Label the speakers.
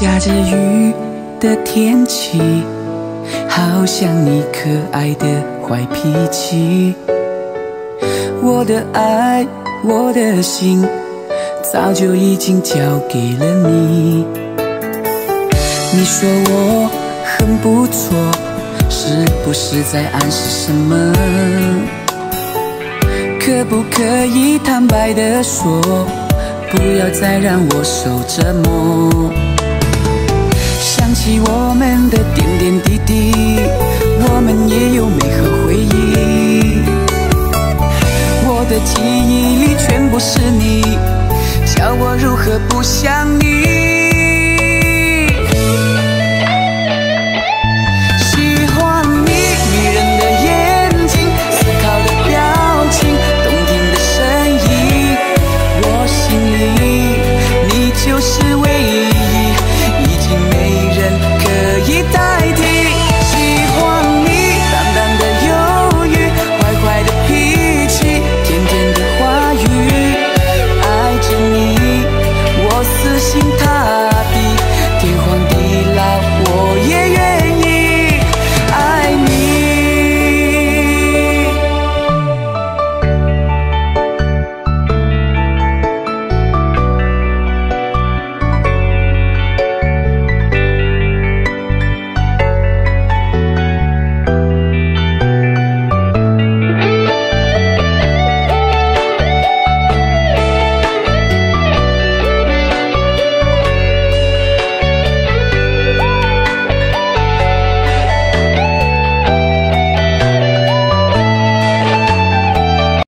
Speaker 1: 下着雨的天气，好像你可爱的坏脾气。我的爱，我的心，早就已经交给了你。你说我很不错，是不是在暗示什么？可不可以坦白的说，不要再让我受折磨？起我们的点点滴滴，我们也有美好回忆。我的记忆里全部是你，叫我如何不想你？